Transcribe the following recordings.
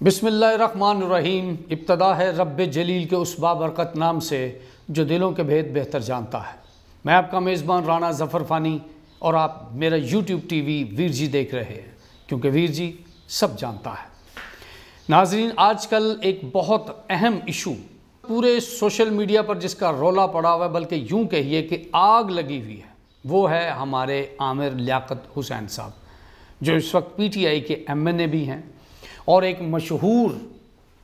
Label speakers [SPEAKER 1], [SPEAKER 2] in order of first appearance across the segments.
[SPEAKER 1] बिसमीम इब्तदा है रब जलील के उस बाबरकत नाम से, जो दिलों के भेद बेहतर जानता है। मैं आपका मेज़बान राना ज़फ़र फ़ानी और आप मेरा यूट्यूब टीवी वीर जी देख रहे हैं, क्योंकि वीर जी सब जानता है। नाजरीन, आजकल एक बहुत अहम इशू पूरे सोशल मीडिया पर जिसका रोला पड़ा हुआ है, बल्कि यूँ कहिए कि आग लगी हुई है, वो है हमारे आमिर लियाकत हुसैन साहब, जो इस वक्त पीटीआई के एमएनए भी हैं। और एक मशहूर,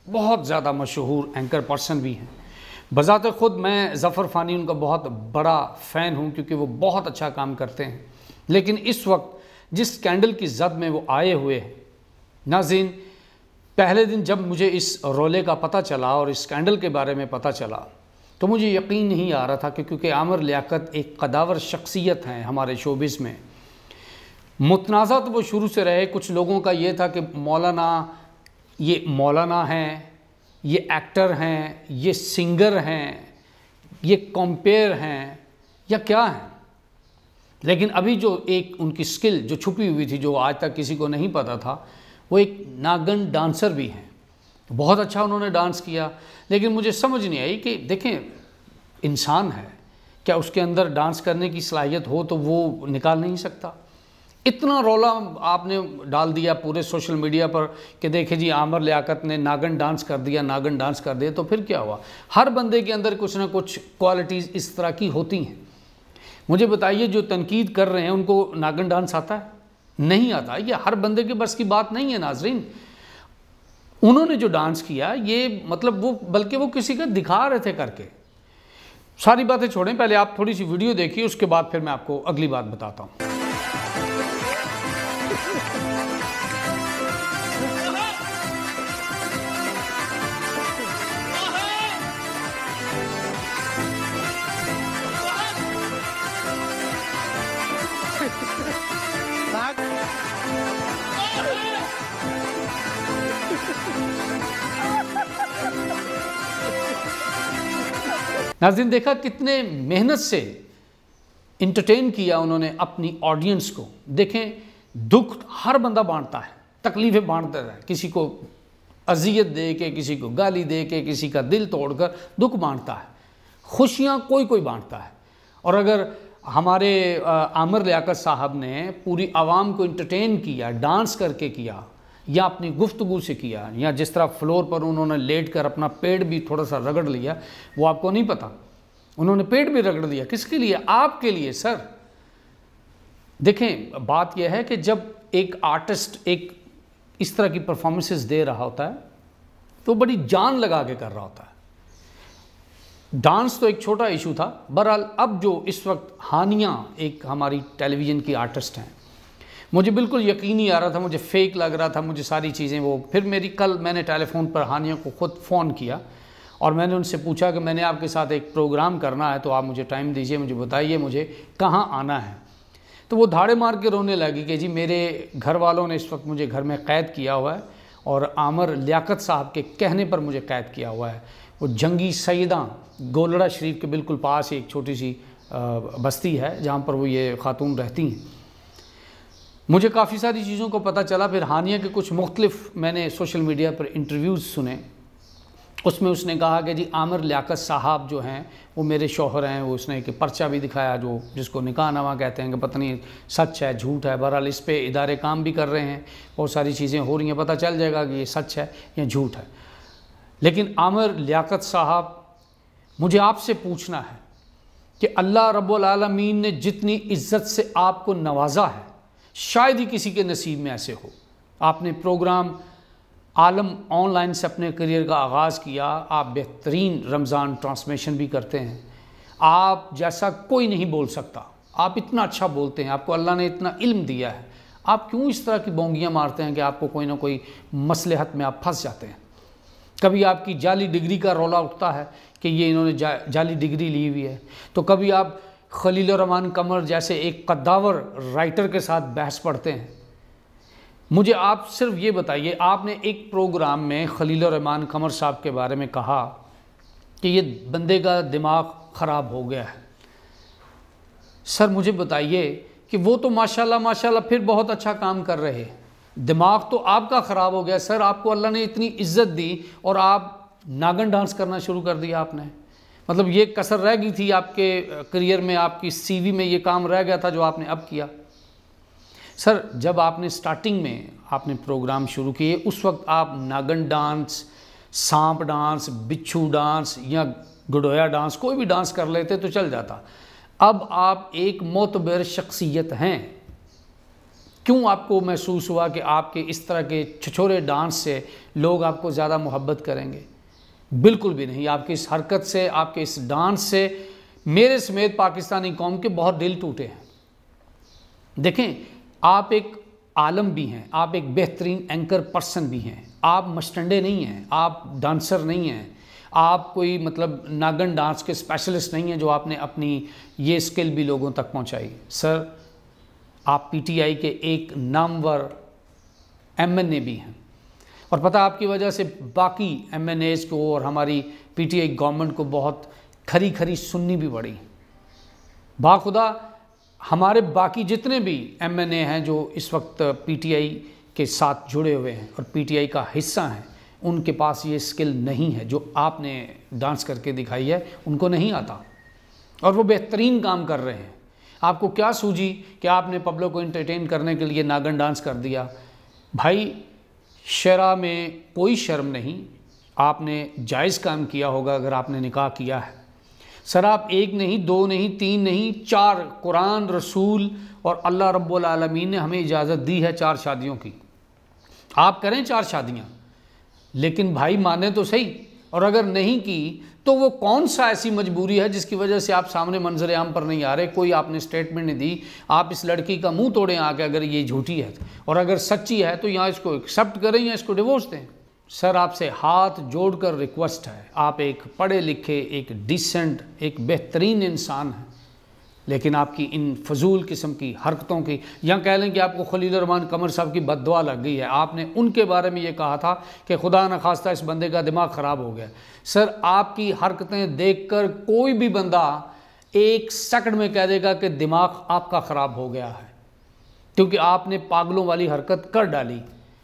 [SPEAKER 1] बहुत ज़्यादा मशहूर एंकर पर्सन भी हैं। बज़ात ख़ुद मैं ज़फ़र फ़ानी उनका बहुत बड़ा फ़ैन हूँ क्योंकि वो बहुत अच्छा काम करते हैं। लेकिन इस वक्त जिस स्कैंडल की जद में वो आए हुए हैं नाजीन पहले दिन जब मुझे इस रोले का पता चला और इस स्कैंडल के बारे में पता चला तो मुझे यकीन नहीं आ रहा था कि क्योंकि आमर लियाकत एक कदावर शख्सियत हैं हमारे शोबिस में। मुतनाज़ा तो वो शुरू से रहे, कुछ लोगों का ये था कि मौलाना, ये मौलाना हैं, ये एक्टर हैं, ये सिंगर हैं, ये कॉम्पेयर हैं, या क्या हैं? लेकिन अभी जो एक उनकी स्किल जो छुपी हुई थी, जो आज तक किसी को नहीं पता था, वो एक नागन डांसर भी हैं। बहुत अच्छा उन्होंने डांस किया। लेकिन मुझे समझ नहीं आई कि, देखें, इंसान है, क्या उसके अंदर डांस करने की सलाहियत हो तो वो निकाल नहीं सकता? इतना रोला आपने डाल दिया पूरे सोशल मीडिया पर कि देखे जी, आमर लियाकत ने नागन डांस कर दिया, नागन डांस कर दिया तो फिर क्या हुआ? हर बंदे के अंदर कुछ ना कुछ क्वालिटीज़ इस तरह की होती हैं। मुझे बताइए, जो तनकीद कर रहे हैं, उनको नागन डांस आता है? नहीं आता। ये हर बंदे के बस की बात नहीं है, नाजरीन। उन्होंने जो डांस किया, ये मतलब वो, बल्कि वो किसी का दिखा रहे थे करके। सारी बातें छोड़ें, पहले आप थोड़ी सी वीडियो देखिए, उसके बाद फिर मैं आपको अगली बात बताता हूँ। नाजिन देखा कितने मेहनत से इंटरटेन किया उन्होंने अपनी ऑडियंस को। देखें, दुख हर बंदा बांटता है, तकलीफ़ें बांटता है। किसी को अजियत दे के, किसी को गाली दे के, किसी का दिल तोड़कर दुख बांटता है। खुशियाँ कोई कोई बांटता है। और अगर हमारे आमिर लियाकत साहब ने पूरी आवाम को इंटरटेन किया डांस करके किया, या अपनी गुफ्तगु से किया, या जिस तरह फ्लोर पर उन्होंने लेट कर अपना पेड़ भी थोड़ा सा रगड़ लिया, वो आपको नहीं पता। उन्होंने पेड़ भी रगड़ दिया किसके लिए? आपके लिए, सर। देखें, बात यह है कि जब एक आर्टिस्ट एक इस तरह की परफॉर्मेंसेस दे रहा होता है तो बड़ी जान लगा के कर रहा होता है। डांस तो एक छोटा इशू था, बहरहाल अब जो इस वक्त हानिया एक हमारी टेलीविज़न की आर्टिस्ट हैं, मुझे बिल्कुल यकीन ही आ रहा था, मुझे फेक लग रहा था, मुझे सारी चीज़ें वो, फिर मेरी कल मैंने टेलीफोन पर हानिया को ख़ुद फ़ोन किया और मैंने उनसे पूछा कि मैंने आपके साथ एक प्रोग्राम करना है तो आप मुझे टाइम दीजिए, मुझे बताइए, मुझे कहाँ आना है? तो वो धाड़े मार के रोने लगी कि जी मेरे घर वालों ने इस वक्त मुझे घर में क़ैद किया हुआ है और आमर लियाकत साहब के कहने पर मुझे कैद किया हुआ है। वो जंगी सईदा गोलड़ा शरीफ के बिल्कुल पास एक छोटी सी बस्ती है, जहाँ पर वो ये ख़ातून रहती हैं। मुझे काफ़ी सारी चीज़ों को पता चला, फिर हानिया के कुछ मुख्तलिफ़ मैंने सोशल मीडिया पर इंटरव्यूज़ सुने। उसमें उसने कहा कि जी, आमिर लियाकत साहब जो हैं, वो मेरे शोहर हैं, वो उसने एक पर्चा भी दिखाया जो, जिसको निकाह नवा कहते हैं कि पता नहीं सच है, झूठ है, बहरहाल इस पर इदारे काम भी कर रहे हैं, बहुत सारी चीज़ें हो रही हैं, पता चल जाएगा कि ये सच है या झूठ है। लेकिन आमिर लियाकत साहब, मुझे आपसे पूछना है कि अल्लाह रब्बुल ने जितनी इज़्ज़त से आपको नवाजा है, शायद ही किसी के नसीब में ऐसे हो। आपने प्रोग्राम आलम ऑनलाइन से अपने करियर का आगाज़ किया, आप बेहतरीन रमज़ान ट्रांसमेशन भी करते हैं। आप जैसा कोई नहीं बोल सकता। आप इतना अच्छा बोलते हैं, आपको अल्लाह ने इतना इल्म दिया है। आप क्यों इस तरह की बोंगियाँ मारते हैं कि आपको कोई ना कोई मसलहत में आप फंस जाते हैं? कभी आपकी जाली डिग्री का रौला उठता है कि ये इन्होंने जा, जाली डिग्री ली हुई है। तो कभी आप खलील रहमान कमर जैसे एक कद्दावर राइटर के साथ बहस पढ़ते हैं। मुझे आप सिर्फ़ ये बताइए आपने एक प्रोग्राम में खलील रहमान कमर साहब के बारे में कहा कि ये बंदे का दिमाग ख़राब हो गया है। सर मुझे बताइए कि वो तो माशाल्लाह माशाल्लाह फिर बहुत अच्छा काम कर रहे दिमाग तो आपका ख़राब हो गया, सर, आपको अल्लाह ने इतनी इज़्ज़त दी और आप नागन डांस करना शुरू कर दिया आपने। मतलब ये कसर रह गई थी आपके करियर में, आपकी सीवी में ये काम रह गया था जो आपने अब किया। सर, जब आपने स्टार्टिंग में आपने प्रोग्राम शुरू किए, उस वक्त आप नागन डांस, सांप डांस, बिच्छू डांस या गुडोया डांस कोई भी डांस कर लेते तो चल जाता। अब आप एक मोतबर शख्सियत हैं। क्यों आपको महसूस हुआ कि आपके इस तरह के छछोरे डांस से लोग आपको ज़्यादा मोहब्बत करेंगे? बिल्कुल भी नहीं। आपकी इस हरकत से, आपके इस डांस से मेरे समेत पाकिस्तानी कौम के बहुत दिल टूटे हैं। देखें, आप एक आलम भी हैं, आप एक बेहतरीन एंकर पर्सन भी हैं। आप मस्टंडे नहीं हैं, आप डांसर नहीं हैं। आप कोई मतलब नागन डांस के स्पेशलिस्ट नहीं हैं जो आपने अपनी ये स्किल भी लोगों तक पहुंचाई। सर आप पीटीआई के एक नामवर एमएनए भी हैं। और पता आपकी वजह से बाकी एम को और हमारी पीटीआई गवर्नमेंट को बहुत खरी खरी सुननी भी पड़ी। बाखुदा, हमारे बाकी जितने भी एमएनए हैं जो इस वक्त पीटीआई के साथ जुड़े हुए हैं और पीटीआई का हिस्सा हैं, उनके पास ये स्किल नहीं है जो आपने डांस करके दिखाई है, उनको नहीं आता। और वो बेहतरीन काम कर रहे हैं। आपको क्या सूझी कि आपने पब्लिक को इंटरटेन करने के लिए नागन डांस कर दिया? भाई, शरा में कोई शर्म नहीं। आपने जायज़ काम किया होगा अगर आपने निकाह किया है। सर, आप एक नहीं, दो नहीं, तीन नहीं, चार, कुरान, रसूल और अल्लाह रब्बुल आलमीन ने हमें इजाज़त दी है चार शादियों की। आप करें चार शादियाँ। लेकिन भाई, माने तो सही। और अगर नहीं की तो वो कौन सा ऐसी मजबूरी है जिसकी वजह से आप सामने मंजर आम पर नहीं आ रहे? कोई आपने स्टेटमेंट नहीं दी, आप इस लड़की का मुँह तोड़ें आके अगर ये झूठी है। और अगर सच्ची है तो यहाँ इसको एक्सेप्ट करें या इसको डिवोर्स दें। सर, आपसे हाथ जोड़कर रिक्वेस्ट है। आप एक पढ़े लिखे, एक डिसेंट एक बेहतरीन इंसान हैं। लेकिन आपकी इन फजूल किस्म की हरकतों की, या कह लें कि आपको खलील रमान कमर साहब की बदवा लग गई है, आपने उनके बारे में ये कहा था कि खुदा न खास्ता इस बंदे का दिमाग ख़राब हो गया। सर, आपकी हरकतें देख कर कोई भी बंदा एक सेकंड में कह देगा कि दिमाग आपका ख़राब हो गया है, क्योंकि आपने पागलों वाली हरकत कर डाली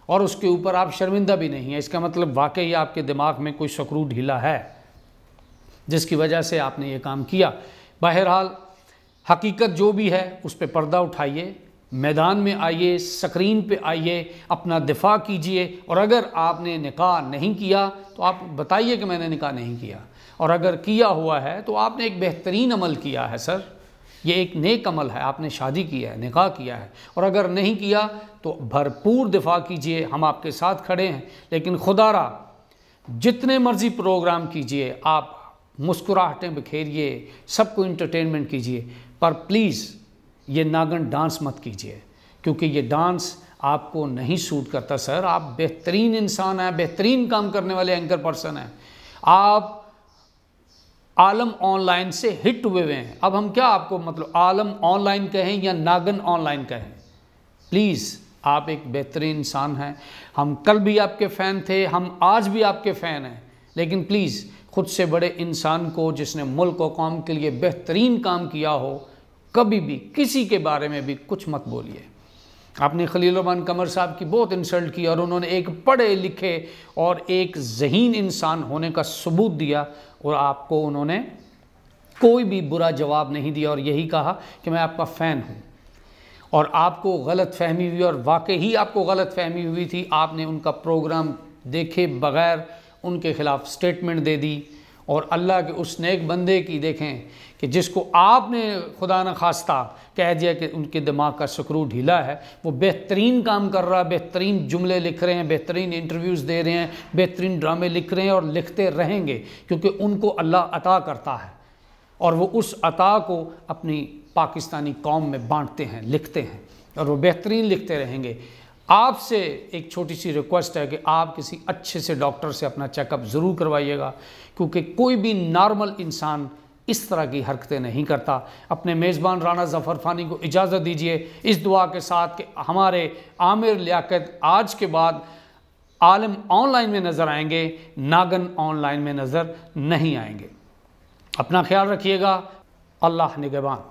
[SPEAKER 1] और उसके ऊपर आप शर्मिंदा भी नहीं है। इसका मतलब वाकई आपके दिमाग में कोई सकरू ढीला है, जिसकी वजह से आपने ये काम किया। बहरहाल हकीकत जो भी है, उस पर पर्दा उठाइए, मैदान में आइए, स्क्रीन पे आइए, अपना दिफा कीजिए, और अगर आपने निकाह नहीं किया तो आप बताइए कि मैंने निकाह नहीं किया। और अगर किया हुआ है तो आपने एक बेहतरीन अमल किया है, सर। ये एक नेक अमल है, आपने शादी किया है, निकाह किया है। और अगर नहीं किया तो भरपूर दिफा कीजिए, हम आपके साथ खड़े हैं। लेकिन खुदारा, जितने मर्ज़ी प्रोग्राम कीजिए, आप मुस्कुराहटें बिखेरिए, सबको इंटरटेनमेंट कीजिए। पर प्लीज़ ये नागन डांस मत कीजिए, क्योंकि ये डांस आपको नहीं सूट करता सर आप बेहतरीन इंसान हैं, बेहतरीन काम करने वाले एंकर पर्सन हैं। आप आलम ऑनलाइन से हिट हुए हुए हैं। अब हम क्या आपको मतलब आलम ऑनलाइन कहें या नागन ऑनलाइन कहें? प्लीज़ आप एक बेहतरीन इंसान हैं। हम कल भी आपके फ़ैन थे, हम आज भी आपके फ़ैन हैं। लेकिन प्लीज़ खुद से बड़े इंसान को, जिसने मुल्क और कौम के लिए बेहतरीन काम किया हो कभी भी, किसी के बारे में भी कुछ मत बोलिए। आपने खलीलरमान कमर साहब की बहुत इंसल्ट की और उन्होंने एक पढ़े लिखे और एक जहीन इंसान होने का सबूत दिया और आपको उन्होंने कोई भी बुरा जवाब नहीं दिया और यही कहा कि मैं आपका फ़ैन हूँ। और आपको गलत फहमी हुई और वाकई ही आपको गलत फहमी हुई थी, आपने उनका प्रोग्राम देखे बग़ैर उनके ख़िलाफ़ स्टेटमेंट दे दी। और अल्लाह के उस नेक बंदे की देखें कि जिसको आपने खुदा न खास्ता कह दिया कि उनके दिमाग का स्क्रू ढीला है, वो बेहतरीन काम कर रहा है, बेहतरीन जुमले लिख रहे हैं, बेहतरीन इंटरव्यूज़ दे रहे हैं, बेहतरीन ड्रामे लिख रहे हैं और लिखते रहेंगे क्योंकि उनको अल्लाह अता करता है और वो उस अता को अपनी पाकिस्तानी कौम में बांटते हैं, लिखते हैं और वो बेहतरीन लिखते रहेंगे। आपसे एक छोटी सी रिक्वेस्ट है कि आप किसी अच्छे से डॉक्टर से अपना चेकअप ज़रूर करवाइएगा, क्योंकि कोई भी नॉर्मल इंसान इस तरह की हरकतें नहीं करता। अपने मेज़बान राना जफ़र फ़ानी को इजाज़त दीजिए। इस दुआ के साथ कि हमारे आमिर लियाकत आज के बाद आलम ऑनलाइन में नज़र आएँगे, नागन ऑनलाइन में नज़र नहीं आएँगे। अपना ख्याल रखिएगा। अल्लाह निगबान